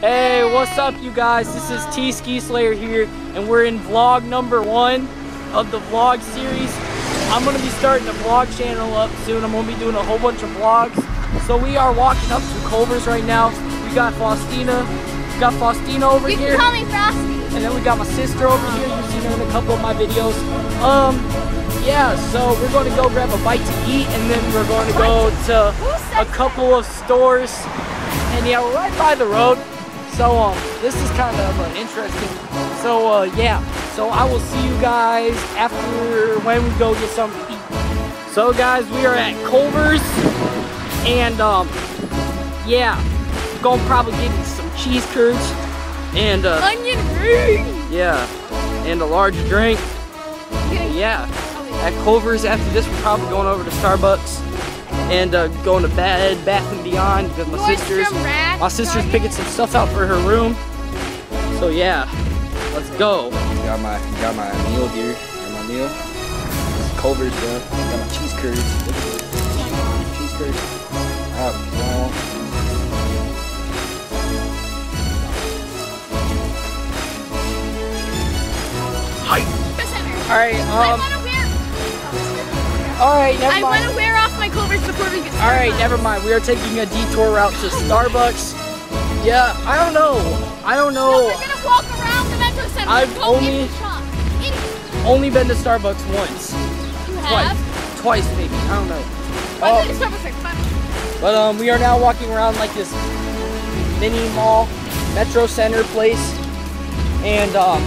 Hey, what's up, you guys? This is T Ski Slayer here, and we're in vlog number one of the vlog series. I'm gonna be starting a vlog channel up soon. I'm gonna be doing a whole bunch of vlogs. So we are walking up to Culver's right now. We got Faustina, we got Faustina over You here, can call me Frosty. and then we got my sister over here. You've seen her in a couple of my videos. Um, yeah. So we're going to go grab a bite to eat, and then we're going to go to a couple of stores. And yeah, we're right by the road. So um, this is kind of uh, interesting. So uh, yeah. So I will see you guys after when we go get something to eat. So guys, we are at Culver's, and um, yeah, gonna probably get some cheese curds and uh, Onion ring. yeah, and a large drink. Yeah, at Culver's after this, we're probably going over to Starbucks and uh, going to Bed Bath and Beyond because my sisters, my sister's picking some stuff out for her room. So yeah, let's go. Got my got my meal here. Got my meal. This is Culver's bro. Got my cheese curds. Cheese curds. Out. Well, Listen, All right, um, want to wear. all right, never I want to mind. Wear off my Culver's before we get. All right, never mind. We are taking a detour route to Starbucks. Yeah, I don't know. I don't No, know. we're gonna walk around the Metro Center. I've Go only- the shop. In, Only been to Starbucks once, you twice, have. twice maybe. I don't know. Oh. been Starbucks like five. But um, we are now walking around like this mini mall, Metro Center place, and um,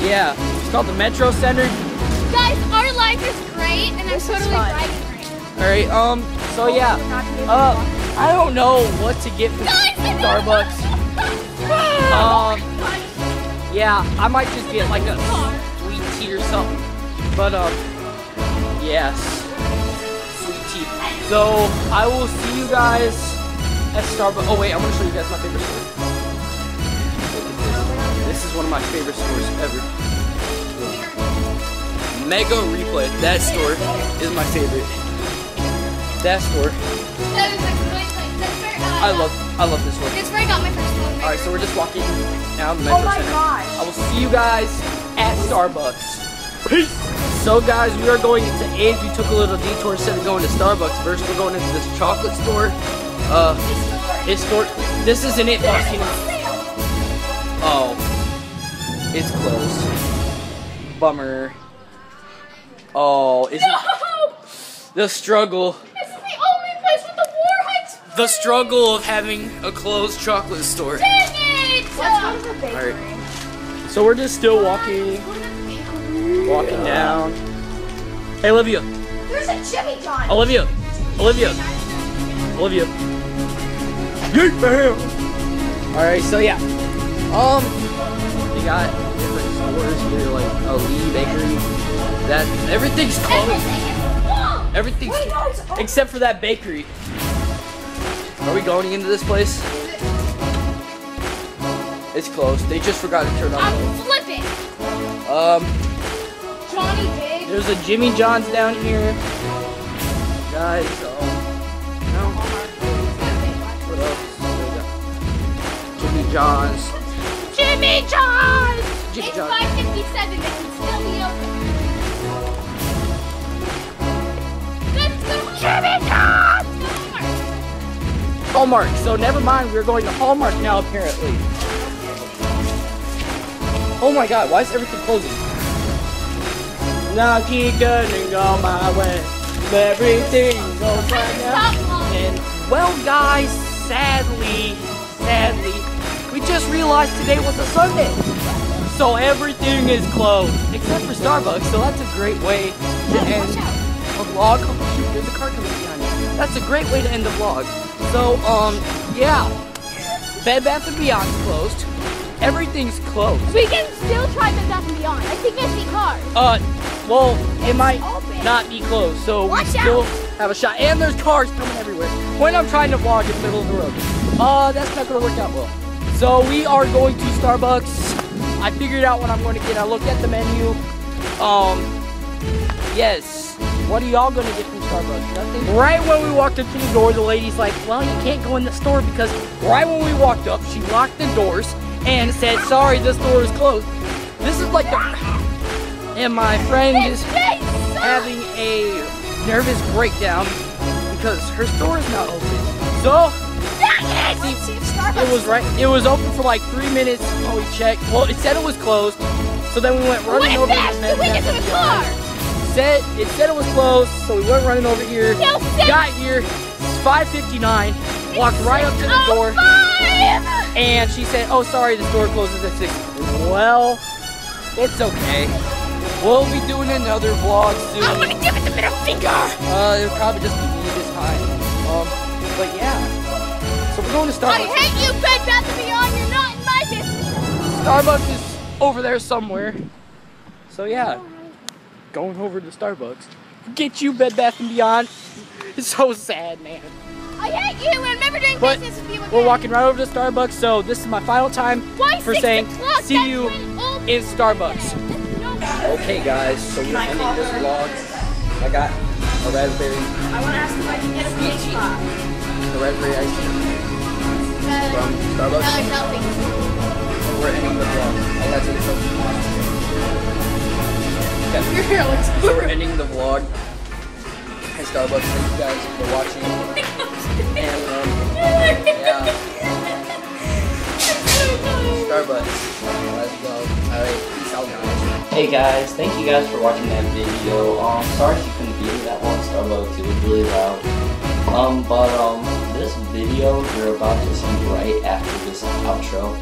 yeah, it's called the Metro Center. Guys, our life is great, and I'm totally fun. bragging right now. All right, um, so yeah, uh, I don't know what to get from Starbucks. Um, yeah, I might just get like a sweet tea or something. But um, yes, sweet tea. So I will see you guys at Starbucks. Oh wait, I want to show you guys my favorite store. This is one of my favorite stores ever. Mega Replay. That store is my favorite. Uh, I love. I love this one. It's where I got my first phone. All right, so we're just walking down the Metro Oh my Center. gosh. I will see you guys at Starbucks. Peace. So guys, we are going into Ames. We took a little detour instead of going to Starbucks. First, we're going into this chocolate store. Uh, it's store. This isn't it, Faustina. Oh, it's closed. Bummer. Oh, isn't No! the struggle? This is the only place with the warheads. The struggle of having a closed chocolate store. Dang it! Alright. So we're just still walking, walking down. Hey, Olivia. There's a Jimmy John. Olivia. Olivia. Olivia. Yeet, bam. Alright, so yeah. Um, we got different stores here, like a Lee Bakery. That, everything's closed. Everything is. Everything's, Wait, no, except for that bakery. Are we going into this place? It's closed. They just forgot to turn on. I'm flipping. Um, Johnny Big. there's a Jimmy John's down here. Guys, um, no, what else? Jimmy John's. Jimmy John. Jimmy it's John's. 5:57. It can still be open. Let's go, Jimmy. Hallmark. So never mind. We're going to Hallmark now, apparently. Oh my God! Why is everything closing? Now keep going on my way. Everything's goes right now. And well, guys, sadly, sadly, we just realized today was a Sunday. So everything is closed except for Starbucks. So that's a great way to end a vlog. Oh shoot, there's a car coming behind me. That's a great way to end the vlog. So um, yeah, Bed Bath and Beyond's closed. Everything's closed. We can still try Bed Bath and Beyond. I think I see cars. Uh, well, it might Open. not be closed, so Watch we still out. have a shot. And there's cars coming everywhere. When I'm trying to vlog in the middle of the road, uh, that's not gonna work out well. So we are going to Starbucks. I figured out what I'm going to get. I looked at the menu. Um, yes, What are y'all gonna get from Starbucks? Nothing. Right when we walked up to the door, the lady's like, well, you can't go in the store because right when we walked up, she locked the doors and said, sorry, this door is closed. This is like the... And my friend is having a nervous breakdown because her store is not open. So, it was right. It was open for like three minutes. Oh, we checked. Well, it said it was closed. So then we went running over to the the windows the car! Said it said it was closed, so we went running over here. Got here. It's 5:59. Walked right up to the Oh, door, five! and she said, "Oh, sorry, the store closes at 6." Well, it's okay. We'll be doing another vlog soon. I'm gonna give it the middle finger! Uh, it'll probably just be me this time. Um, but yeah. So we're going to Starbucks. I hate you, Bed Bath & Beyond. You're not in my business. Starbucks is over there somewhere. So yeah, going over to Starbucks. Get you Bed Bath and Beyond. It's so sad, man. I hate you. I'm never doing But business with you again. We're walking right over to Starbucks, so this is my final time Why for saying o'clock? see That's you in Starbucks. No. Okay, guys, so we're ending this vlog. I got a raspberry, I want to ask if I can get a peach pop. a raspberry ice cream from Uh, Starbucks. Tyler's helping. We're ending the vlog. I got to the Okay. Your hair looks So we're ending the vlog at Starbucks. Thank you guys for watching. And um, yeah, Starbucks. Let's go. Alright, peace out, guys. Hey guys, thank you guys for watching that video. Um, sorry if you couldn't hear that one Starbucks, it was really loud. Um, but um, this video you're about to see right after this outro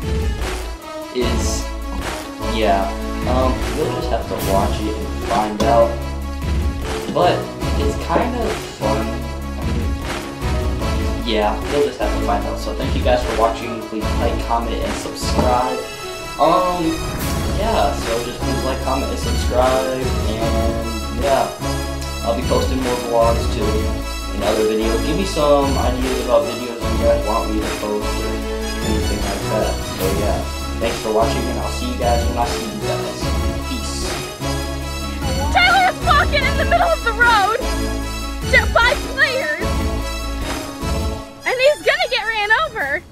is, yeah, um, you'll just have to watch it and find out. But it's kind of fun. Yeah, you'll just have to find out. So thank you guys for watching. Please like, comment, and subscribe. Um, yeah, so just please like, comment, and subscribe, and yeah, I'll be posting more vlogs too, and other videos. Give me some ideas about videos you guys want me to post thanks for watching, and I'll see you guys when I see you guys. Peace. Tyler is walking in the middle of the road to five players. And he's gonna get ran over.